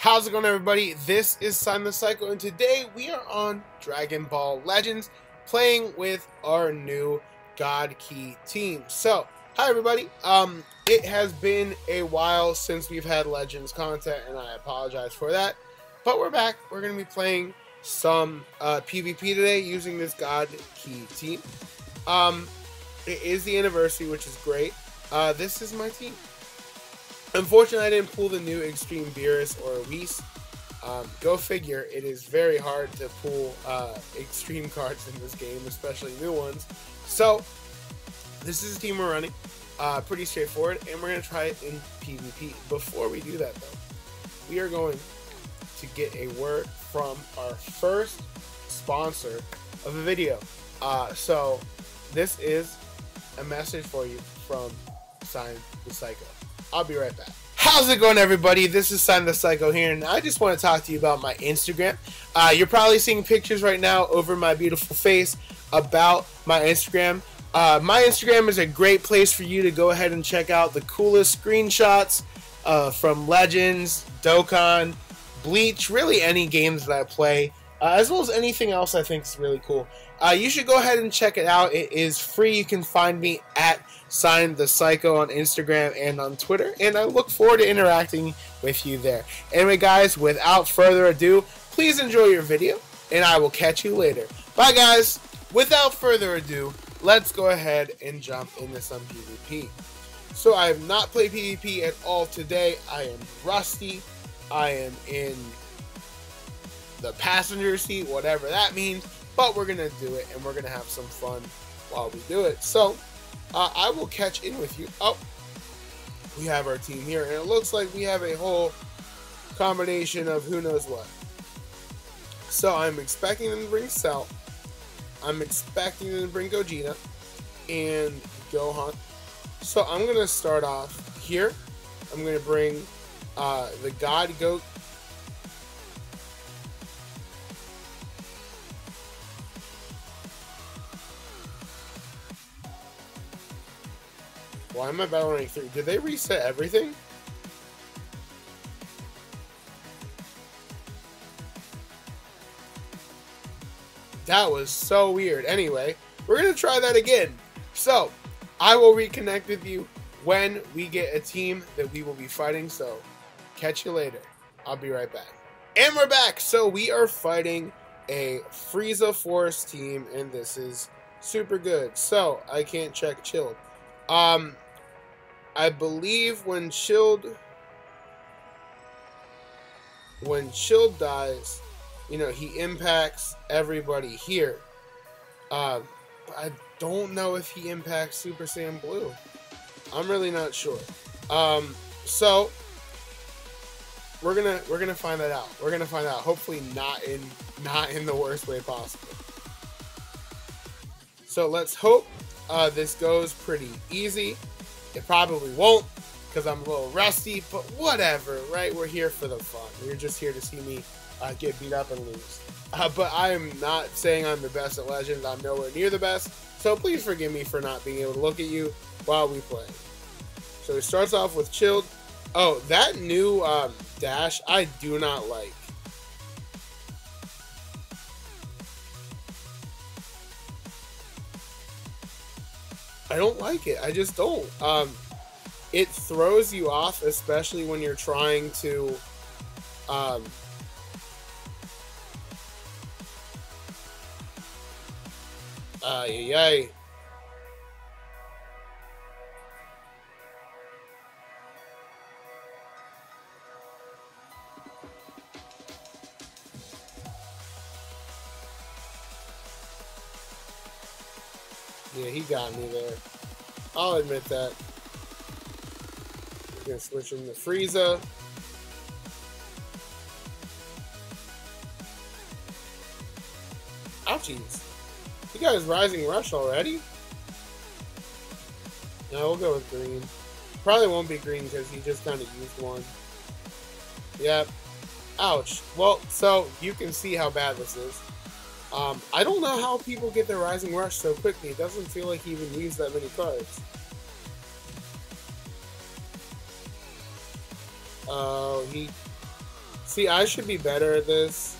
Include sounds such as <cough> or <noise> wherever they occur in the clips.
How's it going, everybody? This is the Psycho, and today we are on Dragon Ball Legends playing with our new God Ki team. So, hi, everybody. Um, it has been a while since we've had Legends content, and I apologize for that. But we're back. We're going to be playing some uh, PvP today using this God Ki team. Um, it is the anniversary, which is great. Uh, this is my team. Unfortunately, I didn't pull the new Extreme Beerus or Whis. Um, go figure, it is very hard to pull uh, extreme cards in this game, especially new ones. So, this is the team we're running. Uh, pretty straightforward, and we're going to try it in PvP. Before we do that, though, we are going to get a word from our first sponsor of the video. Uh, so, this is a message for you from Sign the Psycho. I'll be right back. How's it going, everybody? This is SignedThePsyko here, and I just want to talk to you about my Instagram. Uh, you're probably seeing pictures right now over my beautiful face about my Instagram. Uh, my Instagram is a great place for you to go ahead and check out the coolest screenshots uh, from Legends, Dokkan, Bleach, really any games that I play, uh, as well as anything else I think is really cool. Uh, you should go ahead and check it out. It is free. You can find me at SignedThePsyko on Instagram and on Twitter, and I look forward to interacting with you there. Anyway, guys, without further ado, please enjoy your video, and I will catch you later. Bye, guys. Without further ado, let's go ahead and jump into some PvP. So I have not played PvP at all today. I am rusty. I am in the passenger seat, whatever that means. But we're gonna do it, and we're gonna have some fun while we do it. So uh, I will catch in with you. Oh, we have our team here, and it looks like we have a whole combination of who knows what. So I'm expecting them to bring Cell. I'm expecting them to bring Gogeta and Gohan. So I'm gonna start off here. I'm gonna bring uh, the God Goat Why am I battle rank 3? Did they reset everything? That was so weird. Anyway, we're going to try that again. So, I will reconnect with you when we get a team that we will be fighting. So, catch you later. I'll be right back. And we're back. So, we are fighting a Frieza Force team, and this is super good. So, I can't check chilled. Um, I believe when Chilled, when Chilled dies, you know, he impacts everybody here. Uh, I don't know if he impacts Super Saiyan Blue. I'm really not sure. Um, so we're gonna we're gonna find that out. We're gonna find out. Hopefully not in not in the worst way possible. So let's hope uh, this goes pretty easy. It probably won't because I'm a little rusty, but whatever, right? We're here for the fun. You're just here to see me uh, get beat up and lose. Uh, but I am not saying I'm the best at Legends. I'm nowhere near the best. So please forgive me for not being able to look at you while we play. So it starts off with Chilled. Oh, that new um, dash I do not like. I don't like it. I just don't. Um, it throws you off, especially when you're trying to. Um, uh, yay. Yeah, he got me there. I'll admit that. We're gonna switch him to Frieza. Ah, Ouchies. He got his Rising Rush already? No, we'll go with green. Probably won't be green because he just kind of used one. Yep. Ouch. Well, so you can see how bad this is. Um, I don't know how people get their Rising Rush so quickly. It doesn't feel like he even used that many cards. Oh, he See, I should be better at this.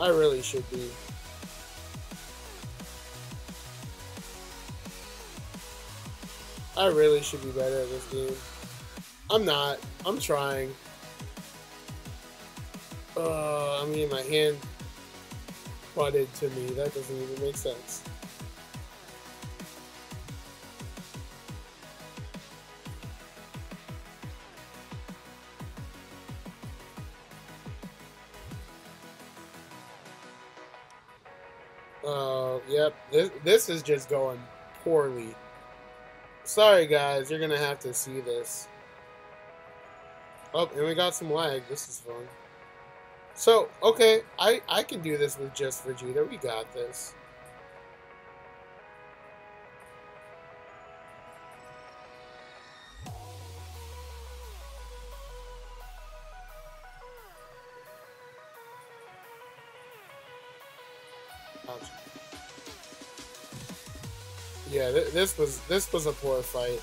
I really should be. I really should be better at this game. I'm not. I'm trying. Uh, I mean, my hand butted to me. That doesn't even make sense. Uh, yep. This, this is just going poorly. Sorry, guys. You're going to have to see this. Oh, and we got some lag. This is fun. So, okay. I, I can do this with just Vegeta. We got this. Yeah, th this was this was a poor fight.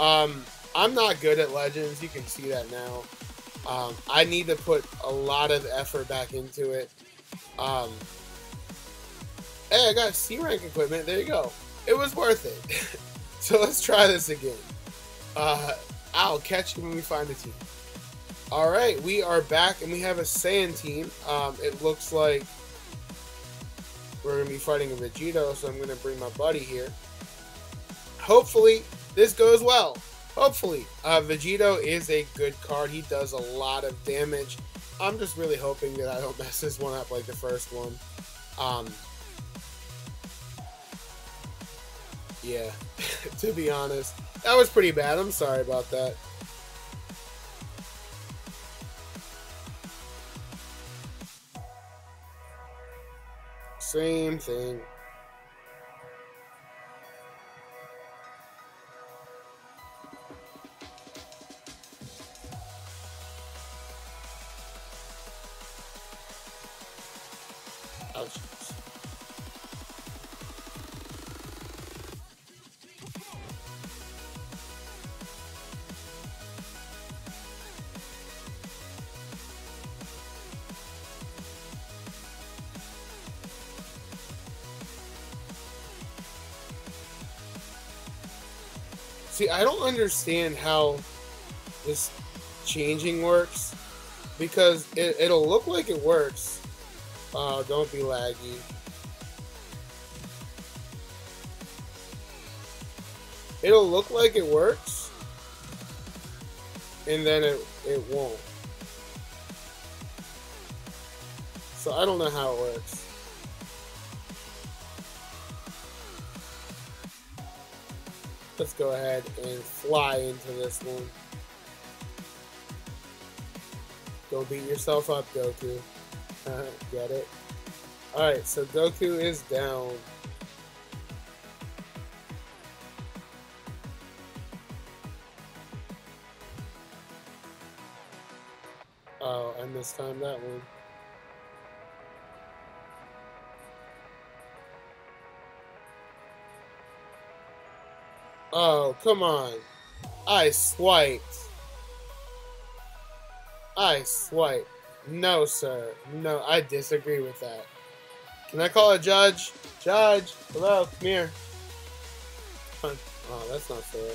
Um, I'm not good at Legends. You can see that now. Um, I need to put a lot of effort back into it. Um, hey, I got C rank equipment. There you go. It was worth it. <laughs> so let's try this again. Uh, I'll catch you when we find a team. All right, we are back and we have a Saiyan team. Um, it looks like we're to be fighting a Vegito, so I'm going to bring my buddy here. Hopefully, this goes well. Hopefully. Uh, Vegito is a good card. He does a lot of damage. I'm just really hoping that I don't <laughs> mess this one up like the first one. Um, yeah, <laughs> to be honest. That was pretty bad. I'm sorry about that. Same thing. See, I don't understand how this changing works because it, it'll look like it works. Oh, don't be laggy. It'll look like it works, and then it, it won't. So I don't know how it works. Let's go ahead and fly into this one. Don't beat yourself up, Goku. <laughs> Get it? Alright, so Goku is down. Oh, I mistimed that one. Come on. I swiped. I swiped. No, sir. No, I disagree with that. Can I call a judge? Judge, hello, come here. Oh, that's not fair.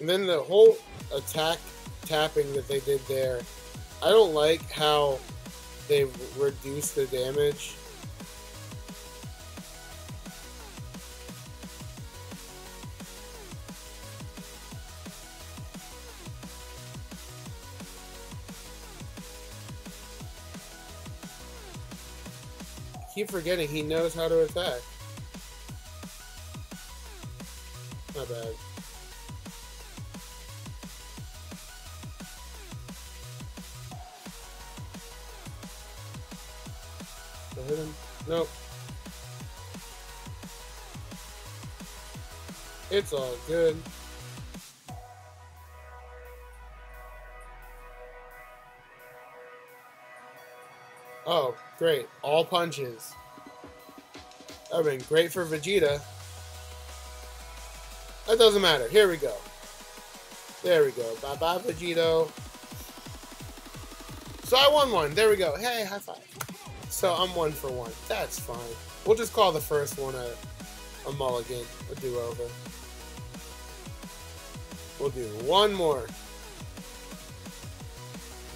And then the whole attack tapping that they did there, I don't like how they reduce the damage. Keep forgetting he knows how to attack. Not bad. Hit him? Nope. It's all good. Oh, great. All punches. That would have been great for Vegeta. That doesn't matter. Here we go. There we go. Bye bye, Vegito. So I won one. There we go. Hey, high five. So I'm one for one. That's fine. We'll just call the first one a, a mulligan, a do-over. We'll do one more.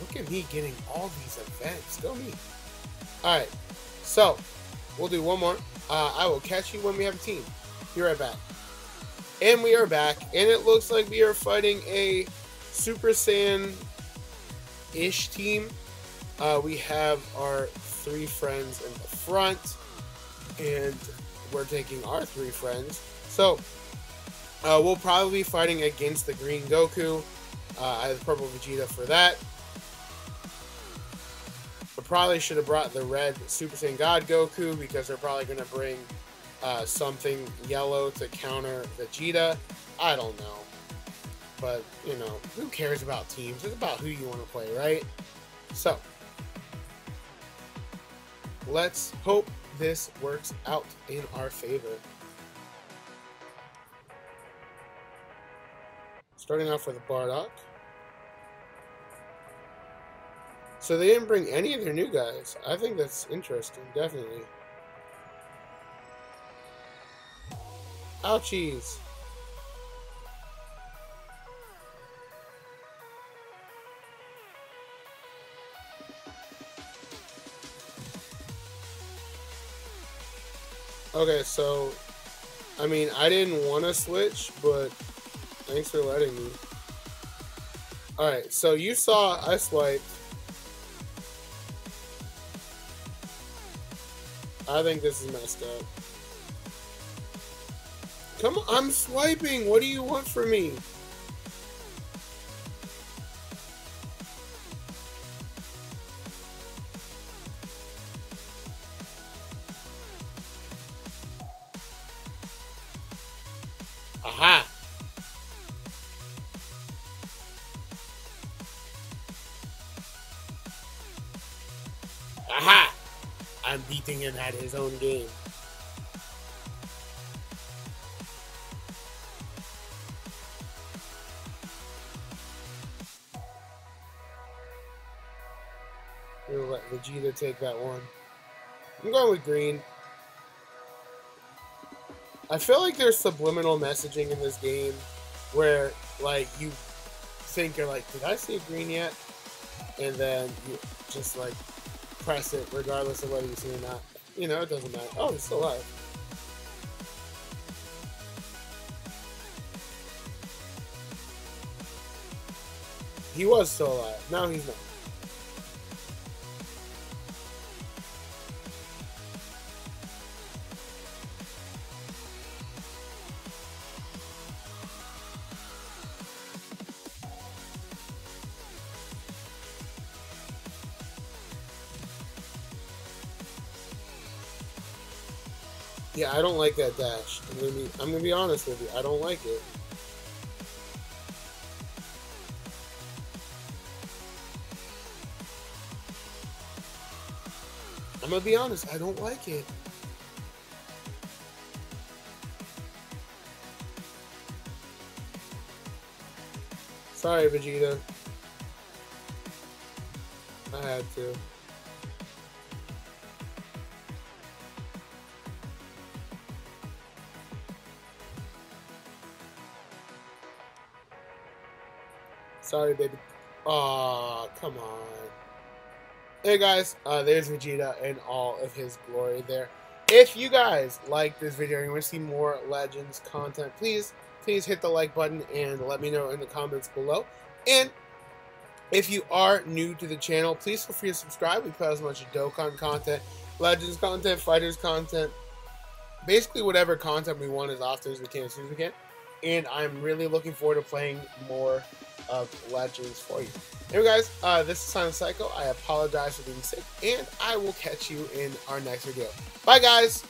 Look at me getting all these events. Go me. Alright. So, we'll do one more. Uh, I will catch you when we have a team. Be right back. And we are back. And it looks like we are fighting a Super Saiyan-ish team. Uh, we have our three friends in the front. And we're taking our three friends. So, uh, we'll probably be fighting against the green Goku. Uh, I have purple Vegeta for that. Probably should have brought the red Super Saiyan God Goku because they're probably going to bring uh, something yellow to counter Vegeta. I don't know. But, you know, who cares about teams? It's about who you want to play, right? So, let's hope this works out in our favor. Starting off with Bardock. So they didn't bring any of their new guys. I think that's interesting, definitely. Ouchies. Okay, so, I mean, I didn't want to switch, but thanks for letting me. Alright, so you saw I swiped. I think this is messed up. Come on, I'm swiping. What do you want from me? Aha! Him at his own game. We'll let Vegeta take that one. I'm going with green. I feel like there's subliminal messaging in this game where, like, you think you're like, did I see green yet? And then you just, like, press it regardless of whether you see it or not. You know, it doesn't matter. Oh, he's still alive. He was still alive. Now he's not. I don't like that dash. I'm gonna be I'm gonna be honest with you. I don't like it. I'm gonna be honest, I don't like it. Sorry, Vegeta. I had to. Sorry, baby. Aw, come on. Hey guys, uh, there's Vegeta in all of his glory there. If you guys like this video and you want to see more Legends content, please, please hit the like button and let me know in the comments below. And if you are new to the channel, please feel free to subscribe. We put out as much Dokkan content, Legends content, Fighters content, basically whatever content we want as often as we can, as soon as we can. And I'm really looking forward to playing more of Legends for you. Anyway, guys, uh, this is SignedThePsyko. I apologize for being sick, and I will catch you in our next video. Bye, guys!